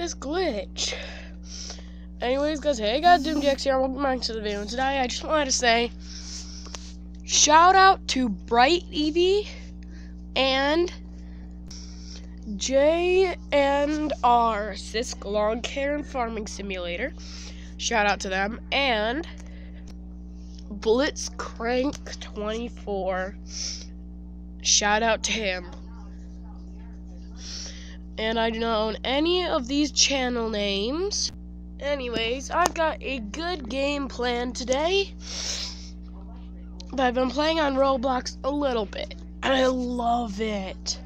this glitch. Anyways, guys, hey guys, DoomJax here, welcome back to the video. And today, I just wanted to say, shout out to Bright EV and J and R Sisk Lawn Care and Farming Simulator. Shout out to them and Blitzcrank24. Shout out to him. And I do not own any of these channel names. Anyways, I've got a good game plan today. But I've been playing on Roblox a little bit. And I love it.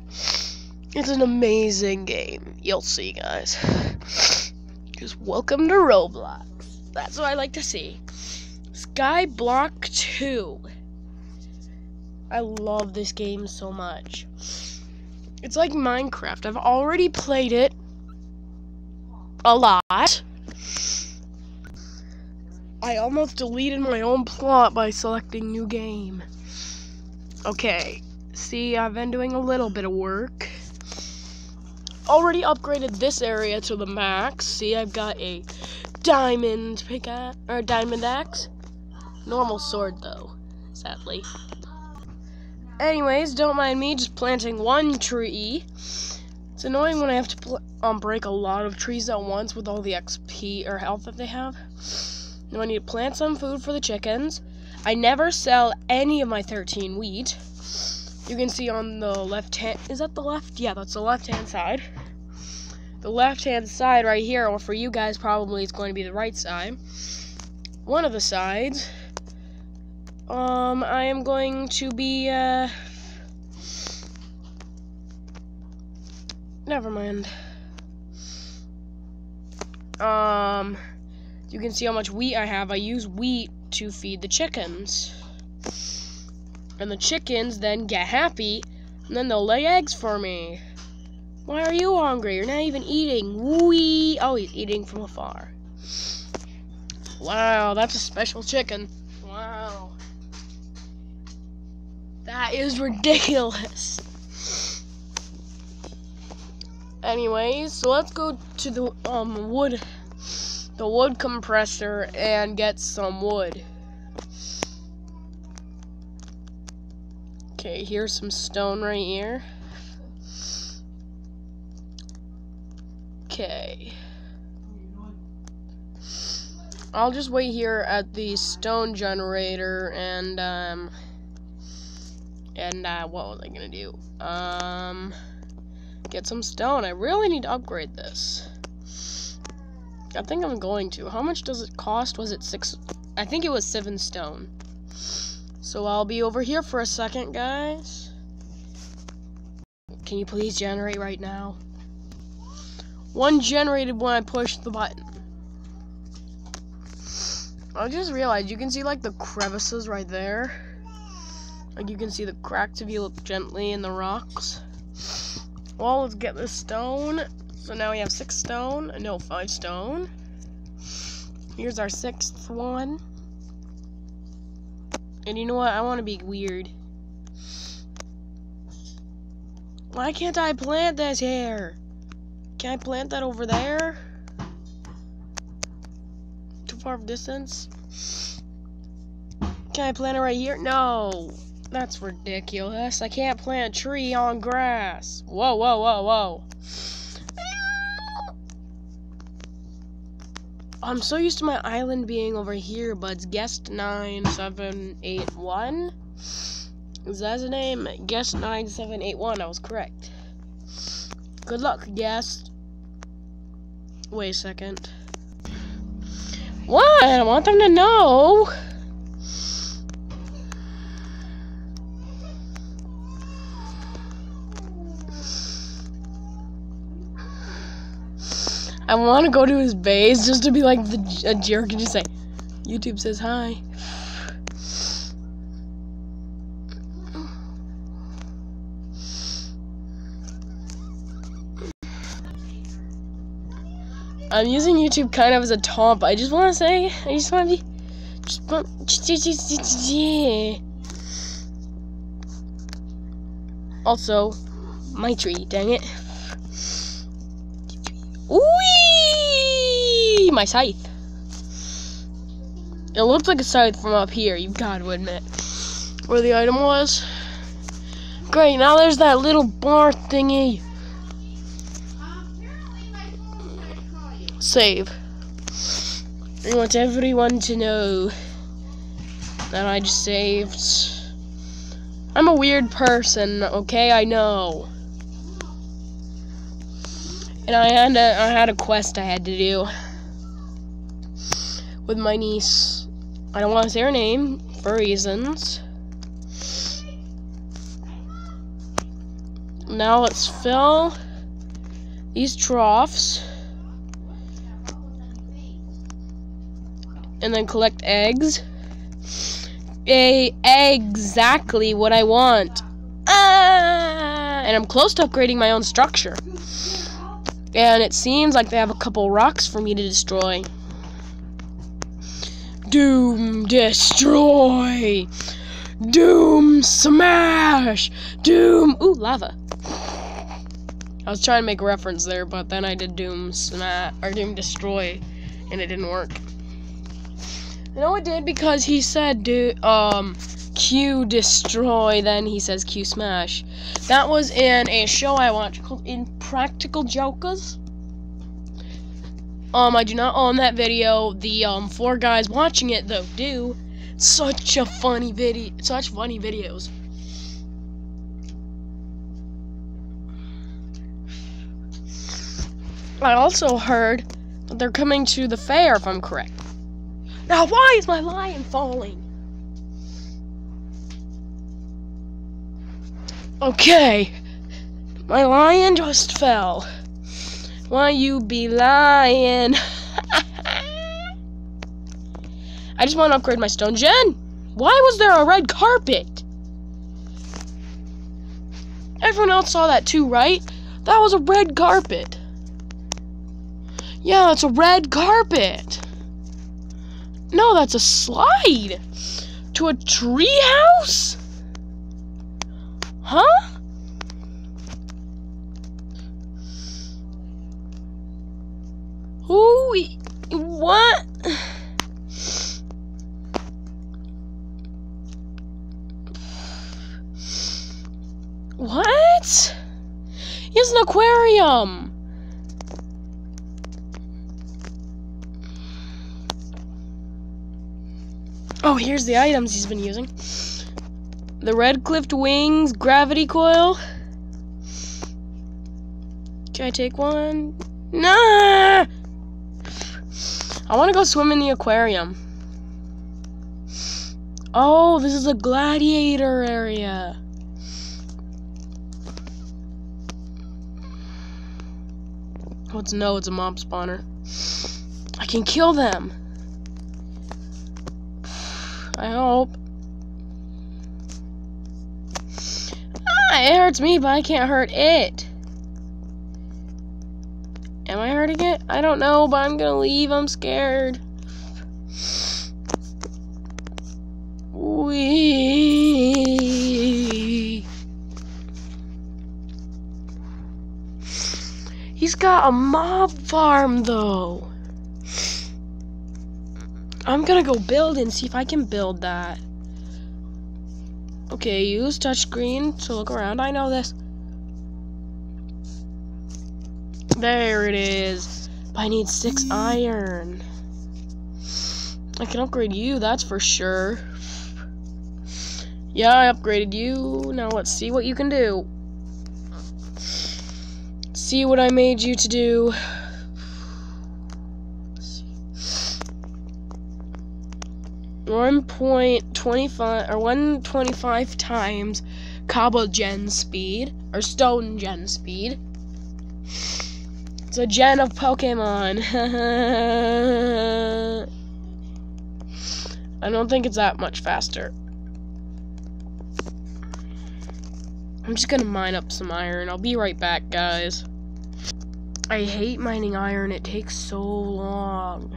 It's an amazing game. You'll see, guys. Just welcome to Roblox. That's what I like to see. Skyblock 2. I love this game so much. It's like Minecraft. I've already played it a lot. I almost deleted my own plot by selecting new game. Okay, see, I've been doing a little bit of work. Already upgraded this area to the max. See, I've got a diamond pickaxe, or diamond axe. Normal sword, though, sadly. Anyways, don't mind me just planting one tree. It's annoying when I have to um, break a lot of trees at once with all the XP or health that they have. Now I need to plant some food for the chickens. I never sell any of my 13 wheat. You can see on the left hand, is that the left? Yeah, that's the left hand side. The left hand side right here, or for you guys probably it's going to be the right side. One of the sides, um, I am going to be, uh, never mind. Um, you can see how much wheat I have. I use wheat to feed the chickens. And the chickens then get happy, and then they'll lay eggs for me. Why are you hungry? You're not even eating. Wee! Oh, he's eating from afar. Wow, that's a special chicken. Wow. That is ridiculous. Anyways, so let's go to the um wood the wood compressor and get some wood. Okay, here's some stone right here. Okay. I'll just wait here at the stone generator and um and uh, what was I gonna do? Um, get some stone. I really need to upgrade this. I think I'm going to. How much does it cost? Was it six? I think it was seven stone. So I'll be over here for a second, guys. Can you please generate right now? One generated when I pushed the button. I just realized you can see like the crevices right there. Like you can see the cracks if you look gently in the rocks. Well, let's get this stone. So now we have six stone. No, five stone. Here's our sixth one. And you know what? I want to be weird. Why can't I plant this here? Can I plant that over there? Too far of distance? Can I plant it right here? No. That's ridiculous. I can't plant a tree on grass. Whoa, whoa, whoa, whoa. I'm so used to my island being over here, but it's guest 9781. Is that his name? Guest 9781. I was correct. Good luck, guest. Wait a second. What? I want them to know. I want to go to his base just to be like the, a jerk and just say, YouTube says hi. I'm using YouTube kind of as a taunt, I just want to say, I just want to be, just. Also, my tree, dang it. My scythe. It looks like a scythe from up here, you've gotta admit. Where the item was. Great, now there's that little bar thingy. Save. I want everyone to know that I just saved. I'm a weird person, okay? I know. And I had a, I had a quest I had to do with my niece. I don't want to say her name for reasons. Now let's fill these troughs. And then collect eggs. A exactly what I want. Ah! And I'm close to upgrading my own structure. And it seems like they have a couple rocks for me to destroy. Doom destroy! Doom smash! Doom. Ooh, lava. I was trying to make a reference there, but then I did Doom smash or Doom destroy, and it didn't work. You know it did because he said do um Q destroy, then he says Q smash. That was in a show I watched called Impractical Jokers. Um, I do not own that video. The um four guys watching it though do. Such a funny video. Such funny videos. I also heard that they're coming to the fair, if I'm correct. Now, why is my lion falling? Okay. My lion just fell. Why you be lying? I just want to upgrade my stone gen. Why was there a red carpet? Everyone else saw that too, right? That was a red carpet. Yeah, it's a red carpet. No, that's a slide. To a tree house? Huh? Who? What? What? Has an aquarium. Oh, here's the items he's been using. The red wings gravity coil. Can I take one? Nah! I want to go swim in the aquarium. Oh, this is a gladiator area. Oh, it's no, it's a mob spawner. I can kill them. I hope. Ah, it hurts me, but I can't hurt it. I it? I don't know, but I'm gonna leave. I'm scared. Wee. He's got a mob farm, though. I'm gonna go build and see if I can build that. Okay, use touchscreen to look around. I know this. There it is. I need six iron. I can upgrade you, that's for sure. Yeah, I upgraded you. Now let's see what you can do. See what I made you to do. One point twenty-five or one twenty-five times cobble gen speed or stone gen speed. It's a gen of Pokemon. I don't think it's that much faster. I'm just gonna mine up some iron. I'll be right back, guys. I hate mining iron. It takes so long.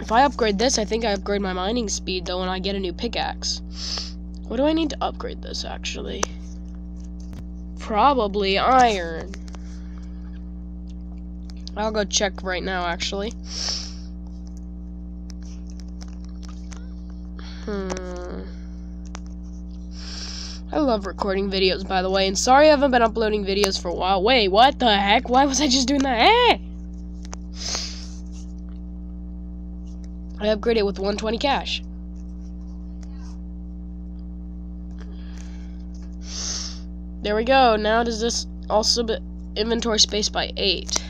If I upgrade this, I think I upgrade my mining speed, though, when I get a new pickaxe. What do I need to upgrade this, actually? Probably iron. I'll go check right now, actually. Hmm. I love recording videos, by the way, and sorry I haven't been uploading videos for a while. Wait, what the heck? Why was I just doing that? Eh! I upgraded with 120 cash. There we go. Now does this also be inventory space by 8?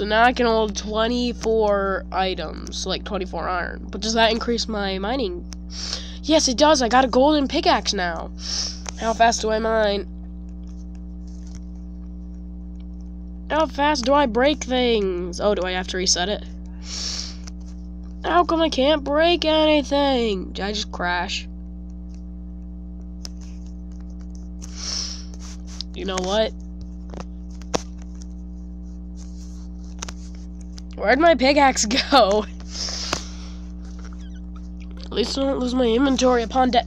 So now I can hold 24 items, like 24 iron. But does that increase my mining? Yes, it does. I got a golden pickaxe now. How fast do I mine? How fast do I break things? Oh, do I have to reset it? How come I can't break anything? Did I just crash? You know what? Where'd my pickaxe go? At least I don't lose my inventory upon death.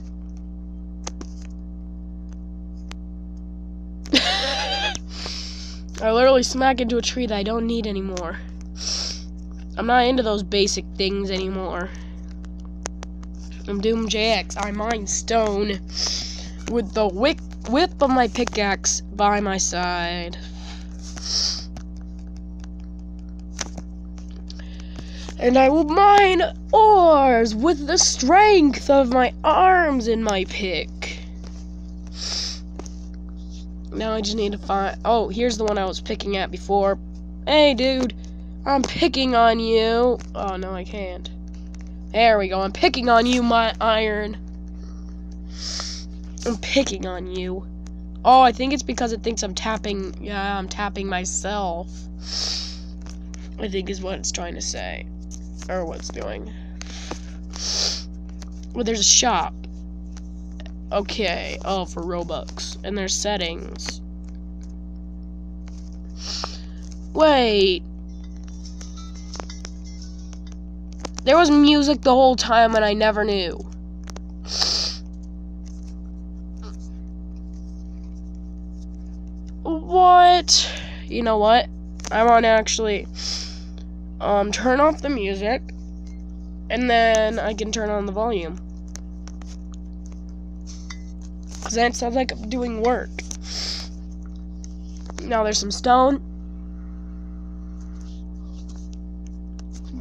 I literally smack into a tree that I don't need anymore. I'm not into those basic things anymore. I'm Doom JX. I mine stone with the wick whip of my pickaxe by my side. And I will mine ores with the strength of my arms and my pick. Now I just need to find... Oh, here's the one I was picking at before. Hey, dude. I'm picking on you. Oh, no, I can't. There we go. I'm picking on you, my iron. I'm picking on you. Oh, I think it's because it thinks I'm tapping. Yeah, I'm tapping myself. I think is what it's trying to say. Or what it's doing. Well, there's a shop. Okay. Oh, for Robux. And there's settings. Wait. There was music the whole time and I never knew. What? You know what? I want to actually um, turn off the music and then I can turn on the volume. Because then it sounds like I'm doing work. Now there's some stone.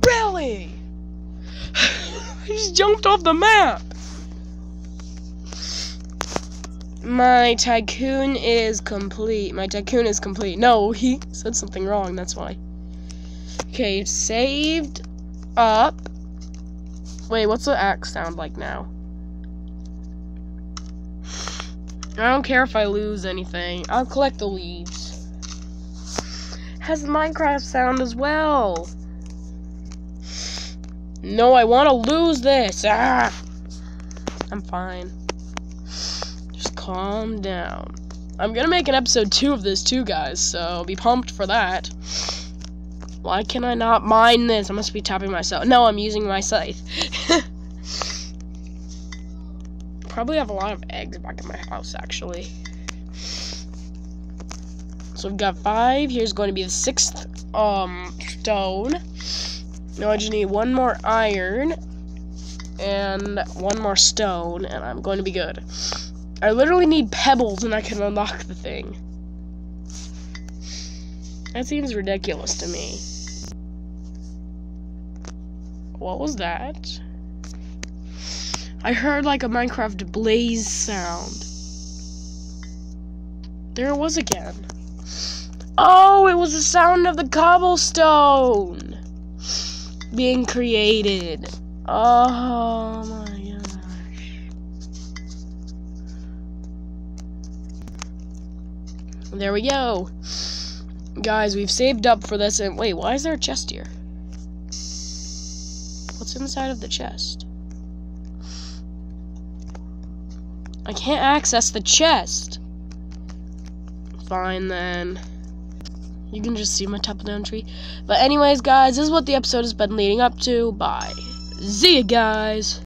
Really? I just jumped off the map. My tycoon is complete. My tycoon is complete. No, he said something wrong, that's why. Okay, saved up. Wait, what's the axe sound like now? I don't care if I lose anything. I'll collect the leaves. Has Minecraft sound as well. No, I want to lose this. Ah! I'm fine. Just calm down. I'm gonna make an episode 2 of this too, guys, so be pumped for that. Why can I not mine this? I must be tapping myself. No, I'm using my scythe. Probably have a lot of eggs back in my house, actually. So we've got five. Here's going to be the sixth um stone. Now I just need one more iron and one more stone, and I'm going to be good. I literally need pebbles and I can unlock the thing. That seems ridiculous to me. What was that? I heard like a Minecraft blaze sound. There it was again. Oh, it was the sound of the cobblestone being created. Oh my gosh. There we go. Guys, we've saved up for this and wait, why is there a chest here? What's inside of the chest? I can't access the chest. Fine then. You can just see my top down tree. But anyways, guys, this is what the episode has been leading up to. Bye. See you guys.